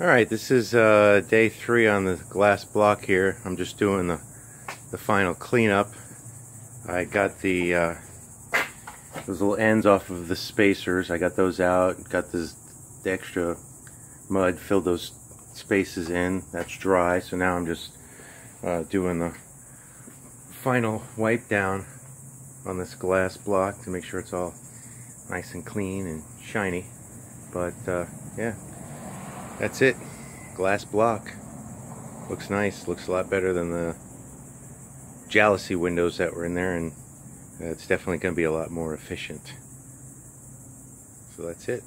Alright, this is uh, day three on the glass block here. I'm just doing the, the final cleanup. I got the uh, those little ends off of the spacers. I got those out, got this the extra mud, filled those spaces in. That's dry, so now I'm just uh, doing the final wipe down on this glass block to make sure it's all nice and clean and shiny. But uh, yeah, that's it. Glass block. Looks nice. Looks a lot better than the jalousie windows that were in there and uh, it's definitely going to be a lot more efficient. So that's it.